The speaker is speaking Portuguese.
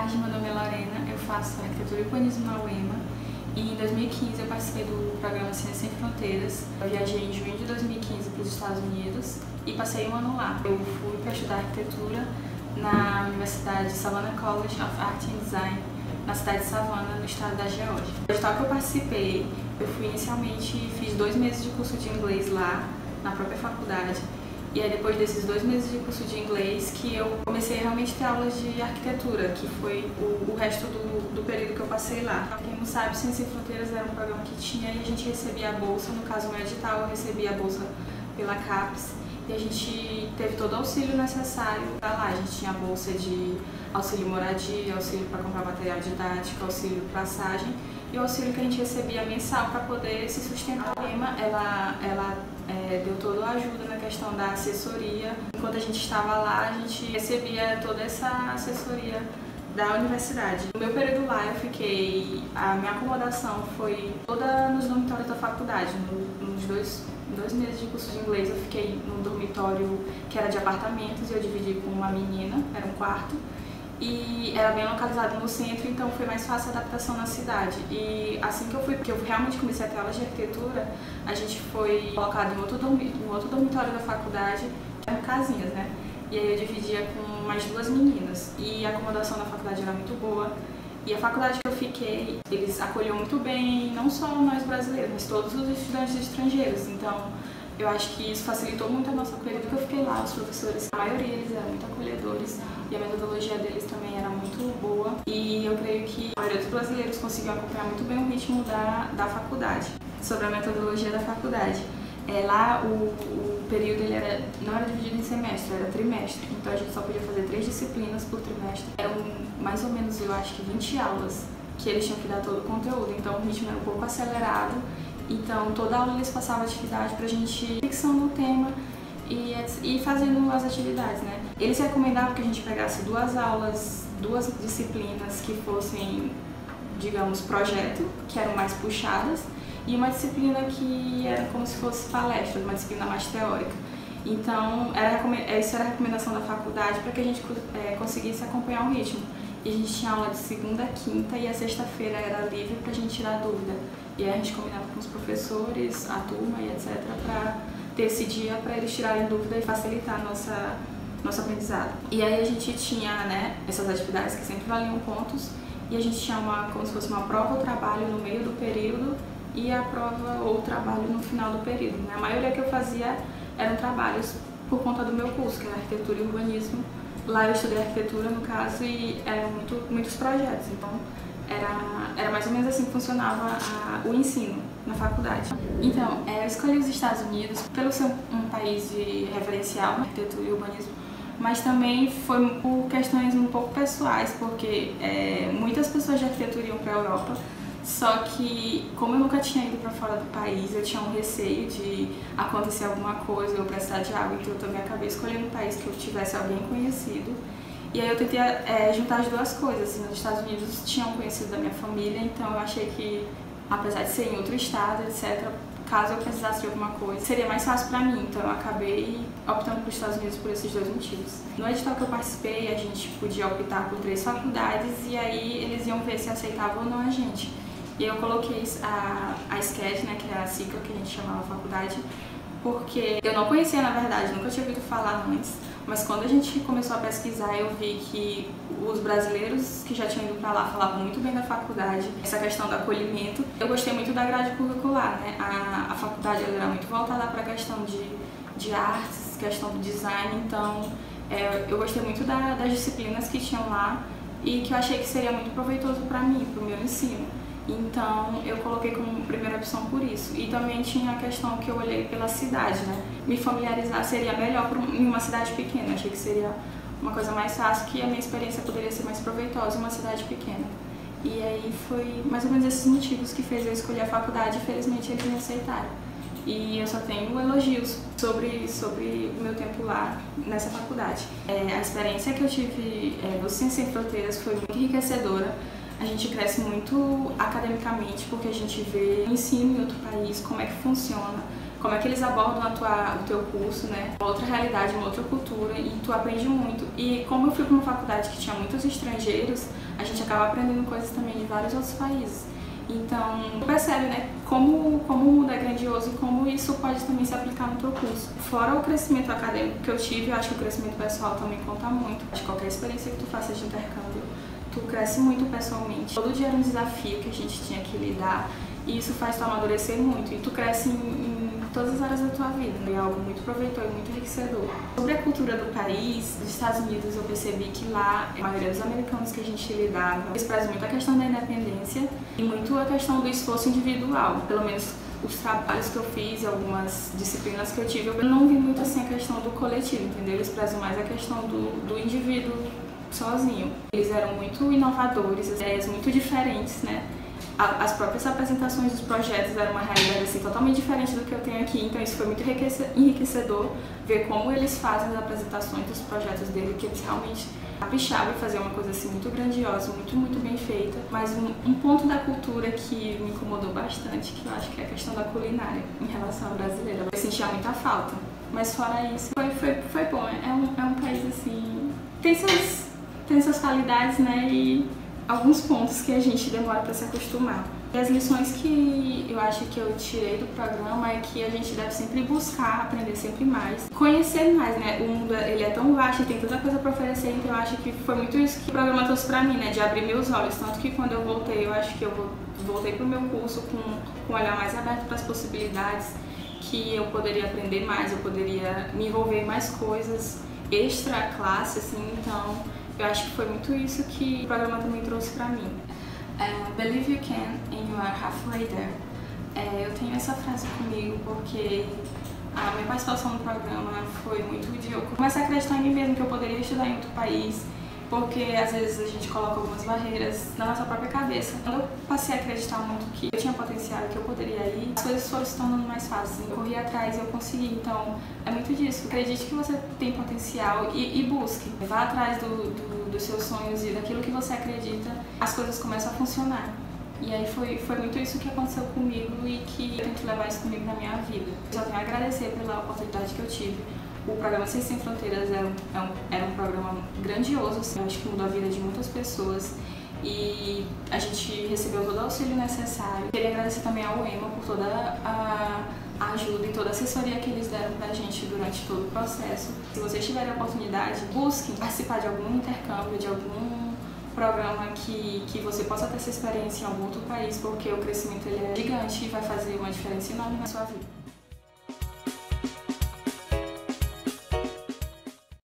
tarde, meu nome é Lorena, eu faço arquitetura e urbanismo na UEMA e em 2015 eu participei do programa Ciência Sem Fronteiras. Eu viajei em junho de 2015 para os Estados Unidos e passei um ano lá. Eu fui para estudar arquitetura na Universidade Savannah College of Art and Design, na cidade de Savannah, no estado da Geórgia. O edital que eu participei, eu fui inicialmente, fiz dois meses de curso de inglês lá, na própria faculdade, e aí depois desses dois meses de curso de inglês que eu comecei a realmente ter aulas de arquitetura, que foi o, o resto do, do período que eu passei lá. Pra quem não sabe, Ciência Sem Fronteiras era um programa que tinha e a gente recebia a bolsa, no caso no edital eu recebia a bolsa pela CAPES e a gente teve todo o auxílio necessário para lá. A gente tinha a bolsa de auxílio moradia, auxílio para comprar material didático, auxílio passagem e o auxílio que a gente recebia mensal para poder se sustentar. A ela, ela é, deu toda a ajuda na questão da assessoria. Enquanto a gente estava lá, a gente recebia toda essa assessoria da universidade. No meu período lá, eu fiquei. A minha acomodação foi toda nos dormitórios da faculdade. Nos dois, dois meses de curso de inglês, eu fiquei num dormitório que era de apartamentos e eu dividi com uma menina, era um quarto e era bem localizado no centro, então foi mais fácil a adaptação na cidade. E assim que eu fui, porque eu realmente comecei a ter aulas de arquitetura, a gente foi colocado em outro, dormi, em outro dormitório da faculdade, que eram casinhas, né? E aí eu dividia com mais duas meninas. E a acomodação na faculdade era muito boa. E a faculdade que eu fiquei, eles acolheram muito bem, não só nós brasileiros, mas todos os estudantes estrangeiros. Então, eu acho que isso facilitou muito a nossa período que eu fiquei lá. Os professores, a maioria eles eram muito acolhedores e a metodologia deles também era muito boa. E eu creio que a maioria dos brasileiros conseguiu acompanhar muito bem o ritmo da, da faculdade. Sobre a metodologia da faculdade. É, lá o, o período ele era, não era dividido em semestre, era trimestre. Então a gente só podia fazer três disciplinas por trimestre. Eram mais ou menos, eu acho que 20 aulas que eles tinham que dar todo o conteúdo. Então o ritmo era um pouco acelerado então, toda aula eles passavam atividade para a gente fixando o tema e, e fazendo as atividades, né? Eles recomendavam que a gente pegasse duas aulas, duas disciplinas que fossem, digamos, projeto, que eram mais puxadas, e uma disciplina que era como se fosse palestra, uma disciplina mais teórica. Então, era, essa era a recomendação da faculdade para que a gente é, conseguisse acompanhar o ritmo. E a gente tinha aula de segunda a quinta e a sexta-feira era livre para a gente tirar dúvida. E aí a gente combinava com os professores, a turma e etc. para ter esse dia para eles tirarem dúvida e facilitar a nossa, nosso aprendizado. E aí a gente tinha né, essas atividades que sempre valiam pontos e a gente tinha uma, como se fosse uma prova ou trabalho no meio do período e a prova ou trabalho no final do período. Né? A maioria que eu fazia eram trabalhos por conta do meu curso, que era arquitetura e urbanismo, Lá eu estudei arquitetura, no caso, e eram muito, muitos projetos. Então, era, era mais ou menos assim que funcionava a, o ensino na faculdade. Então, é, eu escolhi os Estados Unidos pelo ser um país de referencial na arquitetura e urbanismo, mas também foi por questões um pouco pessoais, porque é, muitas pessoas de arquitetura iam para a Europa só que, como eu nunca tinha ido para fora do país, eu tinha um receio de acontecer alguma coisa, eu precisar de água, então eu também acabei escolhendo um país que eu tivesse alguém conhecido. E aí eu tentei é, juntar as duas coisas. Assim, nos Estados Unidos tinham conhecido da minha família, então eu achei que, apesar de ser em outro estado, etc., caso eu precisasse de alguma coisa, seria mais fácil para mim. Então eu acabei optando pelos Estados Unidos por esses dois motivos. No edital que eu participei, a gente podia optar por três faculdades e aí eles iam ver se aceitavam ou não a gente. E eu coloquei a, a SCAD, né, que é a sigla que a gente chamava faculdade, porque eu não conhecia na verdade, nunca tinha ouvido falar antes, mas quando a gente começou a pesquisar eu vi que os brasileiros que já tinham ido para lá falavam muito bem da faculdade, essa questão do acolhimento. Eu gostei muito da grade curricular, né? A, a faculdade era muito voltada para a questão de, de artes, questão do design, então é, eu gostei muito da, das disciplinas que tinham lá e que eu achei que seria muito proveitoso para mim, para o meu ensino. Então eu coloquei como primeira opção por isso. E também tinha a questão que eu olhei pela cidade, né? Me familiarizar seria melhor em uma cidade pequena. Achei que seria uma coisa mais fácil, que a minha experiência poderia ser mais proveitosa em uma cidade pequena. E aí foi mais ou menos esses motivos que fez eu escolher a faculdade felizmente eles me aceitaram. E eu só tenho elogios sobre, sobre o meu tempo lá nessa faculdade. É, a experiência que eu tive é, do Ciência Sem Fronteiras foi muito enriquecedora a gente cresce muito academicamente porque a gente vê o ensino em outro país, como é que funciona. como é que eles abordam a tua, o teu curso, né? Uma outra realidade, uma outra cultura e tu aprende muito. E como eu fui para uma faculdade que tinha muitos estrangeiros, a gente acaba aprendendo coisas também de vários outros países. Então, tu percebe, né, como, como o mundo é grandioso e como isso pode também se aplicar no teu curso. Fora o crescimento acadêmico que eu tive, eu acho que o crescimento pessoal também conta muito. Acho que qualquer experiência que tu faça de intercâmbio, tu cresce muito pessoalmente. Todo dia era um desafio que a gente tinha que lidar e isso faz tu amadurecer muito. E tu cresce em, em todas as áreas da tua vida. É algo muito proveitoso e muito enriquecedor. Sobre a cultura do país, dos Estados Unidos, eu percebi que lá, a maioria dos americanos que a gente lidava, eles prezam muito a questão da independência e muito a questão do esforço individual. Pelo menos os trabalhos que eu fiz, algumas disciplinas que eu tive, eu não vi muito assim a questão do coletivo, entendeu? Eles prezam mais a questão do, do indivíduo sozinho. Eles eram muito inovadores, ideias muito diferentes, né? as próprias apresentações dos projetos eram uma realidade assim, totalmente diferente do que eu tenho aqui, então isso foi muito enriquecedor ver como eles fazem as apresentações dos projetos dele, que eles realmente caprichavam em fazer uma coisa assim muito grandiosa, muito, muito bem feita. Mas um, um, ponto da cultura que me incomodou bastante, que eu acho que é a questão da culinária em relação à brasileira. Eu sentia muita falta. Mas fora isso, foi, foi, foi bom. É um, é um país assim. Tem suas, tem suas qualidades, né? E alguns pontos que a gente demora para se acostumar. E as lições que eu acho que eu tirei do programa é que a gente deve sempre buscar aprender sempre mais, conhecer mais, né? O mundo ele é tão vasto e tem tanta coisa para oferecer, então eu acho que foi muito isso que o programa trouxe para mim, né? De abrir meus olhos, tanto que quando eu voltei, eu acho que eu voltei pro meu curso com, com um olhar mais aberto para as possibilidades, que eu poderia aprender mais, eu poderia me envolver em mais coisas extra classe, assim, então eu acho que foi muito isso que o programa também trouxe para mim. Uh, Believe you can and you are halfway there. É, eu tenho essa frase comigo porque a minha participação no programa foi muito de eu começar a acreditar em mim mesmo que eu poderia estudar em outro país, porque às vezes a gente coloca algumas barreiras na nossa própria cabeça. Quando eu passei a acreditar muito que eu tinha potencial, que eu poderia ir, as coisas foram se tornando mais fáceis. Eu corri atrás e eu consegui. Então, é muito disso. Acredite que você tem potencial e, e busque. Vá atrás do, do, dos seus sonhos e daquilo que você acredita, as coisas começam a funcionar. E aí foi, foi muito isso que aconteceu comigo e que eu tento levar isso comigo na minha vida. Eu só tenho a agradecer pela oportunidade que eu tive o programa Ciência Sem Fronteiras era é um, era um grandioso, assim, eu acho que mudou a vida de muitas pessoas e a gente recebeu todo o auxílio necessário. Queria agradecer também ao EMA por toda a, ajuda e toda a assessoria que eles deram pra gente durante todo o processo. Se vocês tiverem a oportunidade, busquem participar de algum intercâmbio, de algum programa que, que você possa ter essa experiência em algum outro país, porque o crescimento ele é gigante e vai fazer uma diferença enorme na sua vida.